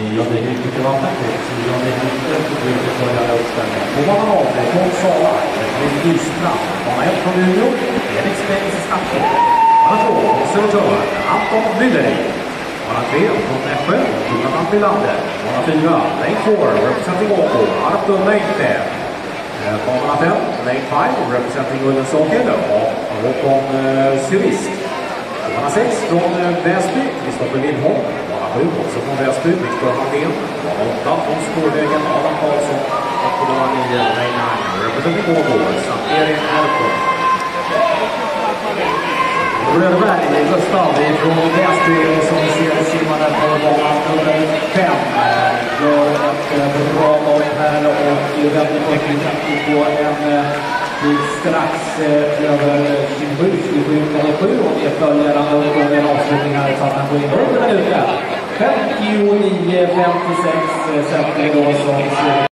Nionde Hylte till vattnet. Tionde Hylte brukar följa med uppställningen. På banan av med Tom Sala. Edvin Nystrand. Bana 1 från Umeå. Erik Spengs i. Bana 2 från Södertörn. Anton Mülleri. Bana 3 från Nässjö. Jonathan Nylander. Bana 4 Lane 4 representing Åbo. Artur Leite. Bana 5 Lane 5 representing Ullensaker. Och Håkon Syrist. Bana 6 från Väsby, Kristoffer Lindholm. 7 också från Väsby, Viktor Handén. Bana 8 från Spårvägen, Adam Karlsson. Och på bana 9, Lane 9, representing Åbo, Sankt-Erik Erfurt. Rödberg, Gustav från Väsby som vi ser simmade på bana nummer 5. Gör ett bra lopp här och vänder på kraftigt på en eh, tid strax eh, över 27, 27,7 och det följer han upp med en avslutning här så att han får in Tack, Jon i 56 sättning